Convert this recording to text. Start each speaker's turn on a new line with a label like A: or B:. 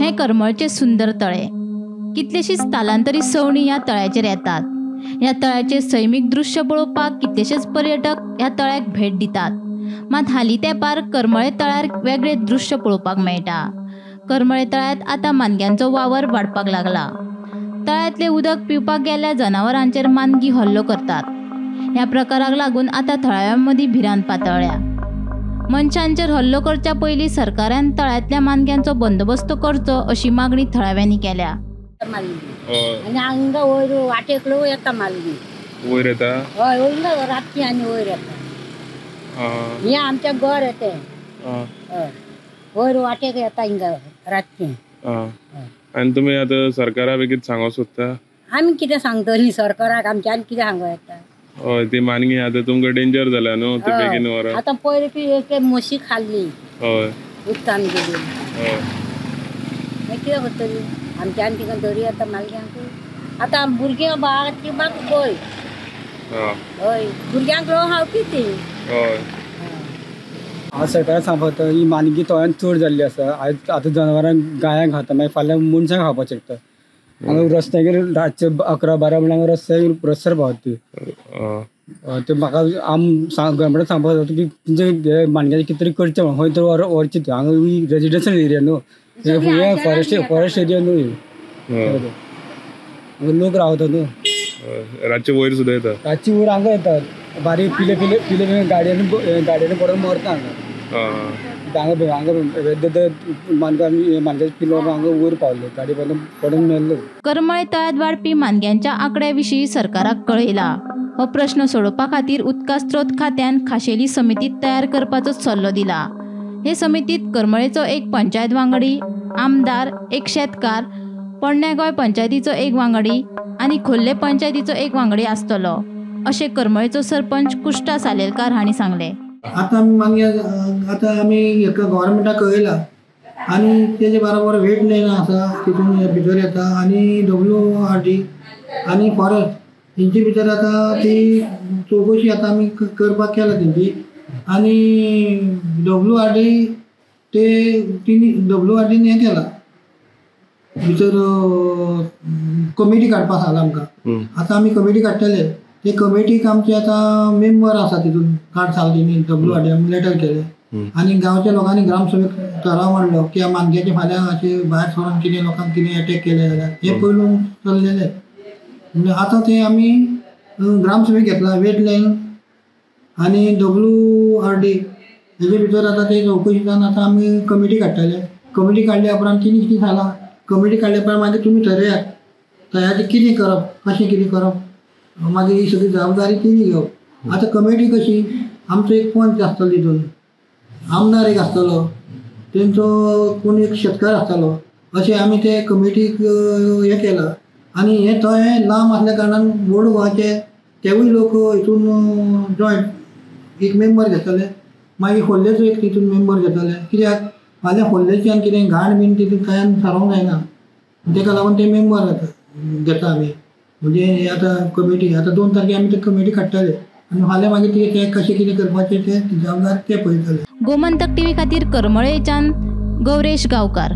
A: हे करमळचे सुंदर तळे. कितलेशीच स्थलांतरीत सवणी ह्या तळ्याचेर येतात. ह्या तळ्याचे सैमीक दृश्य पळोवपाक कितलेशेच पर्यटक ह्या तळ्याक भेट दितात. मात हालीं तेंपार करमळे तळ्यार वेगळे दृश्य पळोवपाक मेळटा. करमळे तळ्यांत आतां मानग्यांचो वावर वाडपाक लागला. तळ्यांतलें उदक पिवपाक गेल्ल्या जनावरांचेर मानगी हल्लो करतात. ह्या प्रकाराक लागून आतां थळाव्यां मदीं भिरांत पातळ्ळ्या मनशांचेर हल्लो करच्या पयलीं सरकारान तळ्यांतल्या मानग्यांचो बंदोबस्त करचो अशी मागणी थळाव्यांनी केल्या.
B: आनी हांगा वयर वाटेकलो येता मालगी
C: वयर येता?
B: हय वयर रातची आनी वयर येता.
C: आं,
B: हे आमच्या घर येते. हय. वयर वाटेक येता हिंगा रातची.
C: आनी तुमी आतां सरकारा बेगीन सांगोंक सोदता
B: आमी कितें सांगतली सरकाराक आमच्या आनी कितें सांगो येता
C: हय ती मानगी आतां तुमकां डेंजर जाल्या न्हू ती. बेगीन व्हरप
B: आतां पयलीं ती एक म्हशी खाल्ली.
C: हय.
B: उदकान गेली.
C: हय.
B: मागीर कितें करतली आमच्या आनी तिका धरी येता मालग्यांक आतां भुरगीं बाळाची बाग पळय
C: आं,
B: हय. भुरग्यांक लो हांव कितें
C: हय.
D: आज सरकारान सांगता ही मानगी तळ्यान चड जाल्ली आसा आयज आतां जनावरांक गायांक खाता मागीर फाल्यां मनशांक खावपाक शकता हांगा रस्त्याचेर रातचे अकरा बारा म्हणल्यार रस्त्यार रस्त्यार पावता ती ते म्हाका आम सांग गव्हर्मेंटान सांगपाक जाता की तेंचे मानग्याचें कितें तरी करचें म्हणून खंय तरी व्हर व्हरचें तें हांगा ही रेजिडेन्शियल एरिया न्हू. हे फॉरेस्ट फॉरेस्ट एरिया न्हू ही. लोक रावता न्हू.
C: रातचे वयर सुद्दां येता
D: रातची वयर हांगा येतात. बारीक पिले पिले पिले पिले गाडयांनी गाडयांनी पडून मरता हांगा. हांगा हांगा मानगां मानगाचे हांगा वयर पावले गाडी पडून पडून
A: करमळे तळ्यांत वाडपी मानग्यांच्या आंकड्या विशीं सरकाराक कळयला. हो प्रश्न सोडोवपा खातीर उदका स्त्रोत खात्यान खाशेली समिती तयार करपाचो सल्लो दिला. हे समितीत करमळेचो एक पंचायत वांगडी आमदार एक शेतकार पोरण्या गोंय पंचायतीचो एक वांगडी आनी खोर्ले पंचायतीचो एक वांगडी आसतलो अशें करमळेचो सरपंच कुष्टा सालेलकार हांणी सांगलें.
E: आता मागीर आतां आमी हेका गव्हर्मेंटाक कळयला आनी तेजे बरोबर वेट लायन आसा तितून भितर येता. आनी डब्ल्यू आर टी आनी फॉरेस्ट हेंचे भितर आतां ती चवकशी आतां आमी करपाक केला तेंची आनी डब्ल्यू आर टी ते तिनी डब्ल्यू आर टीन हें केला. भितर कमिटी काडपाक सांगला आमकां. आतां आमी कमिटी काडटले ते कमिटीक आमचे आतां मेंबर आसा तितून कार्ड सांगला तेणी डब्ल्यू आर लेटर केले. आनी गांवच्या लोकांनी ग्रामसभेक ठराव मांडलो की मानग्याचे फाल्यां अशें भायर सरोन कितें लोकांक कितें अटॅक केले. जाल्यार हे पयलू चल्लेले म्हणजे आतां ते आमी अं, ग्रामसभेक घेतला वेट लायन आनी डब्ल्यू आर डी हेजे भितर आतां ते चवकशी जावन आतां आमी कमिटी काडटले कमिटी काडल्या उपरांत तिणी कितें सांगलां कमिटी काडल्या उपरांत मागीर तुमी ठरयात तयारी कितें करप? कशें कितें करप? मागीर ही सगळी जबाबदारी तिणी घेवप आतां कमिटी कशी? आमचो एक पंच आसतलो तितून आमदार एक आसतलो तेंचो कोण एक शेतकार आसतालो अशें आमी ते कमिटीक हें केलां. आनी हें थंय लांब आसल्या कारणान बोर्ड गोवाचे तेवूय लोक हितून जॉयंट एक मेंबर घेतले. मागीर खोर्लेचो एक तितून मेंबर घेतले. कित्याक फाल्यां खोर्लेच्यान कितें? घाण बीन तितून कांय सारोंक जायना तेका लागून ते मेंबर घेता घेता आमी म्हणजे आता आतां कमिटी आतां दोन तारखे आमी ते कमिटी काडटले आनी फाल्यां मागीर ते ते कशें कितें करपाचें ते जबाबदार ते पळयतले
A: गोमंतक टीव्ही खातीर करमळेच्यान गौरेश गांवकार.